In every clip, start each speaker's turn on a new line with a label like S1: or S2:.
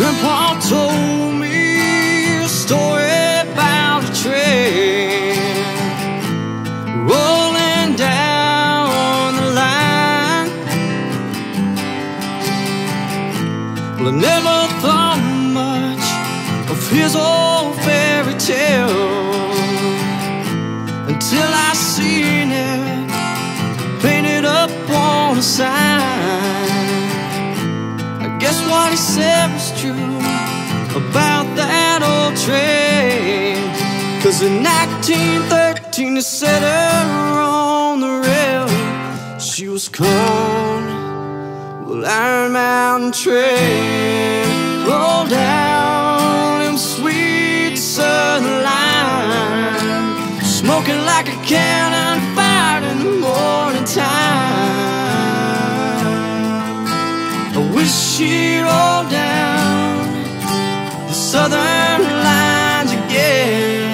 S1: Grandpa told me a story about a train rolling down the line. Well, I never thought much of his old fairy tale until I seen it painted up on a sign. He said was true about that old train. Cause in 1913 they set her on the rail. She was gone. Well, Iron Mountain train rolled down them sweet line, smoking like a cannon fire in the morning time. The southern lines again.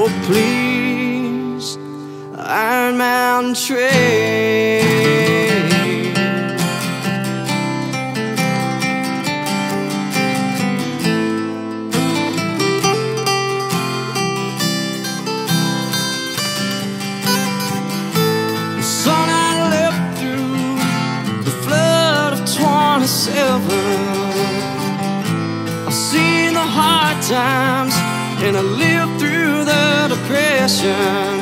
S1: Oh, please, Iron Mountain Train. Son, times and I lived through the depression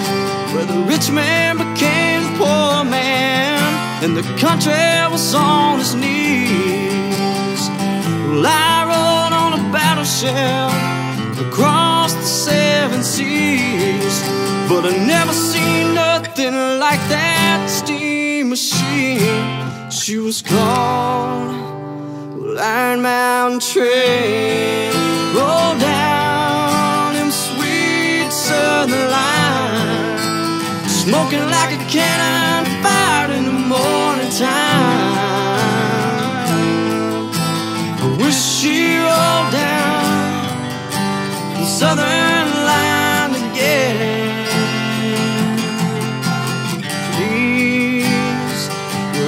S1: where the rich man became the poor man and the country was on its knees. Well, I rode on a battleship across the seven seas, but I never seen nothing like that steam machine. She was. Well, Iron Mountain train smoking like a cannon fire in the morning time. I wish she rolled down the southern line again. Please,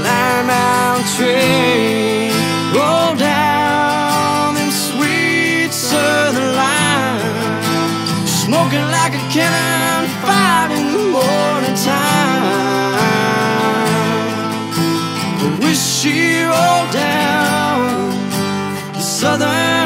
S1: Iron Mountain train roll down them sweet southern lines, smoking like a cannon other.